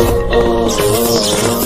oh, oh. oh, oh, oh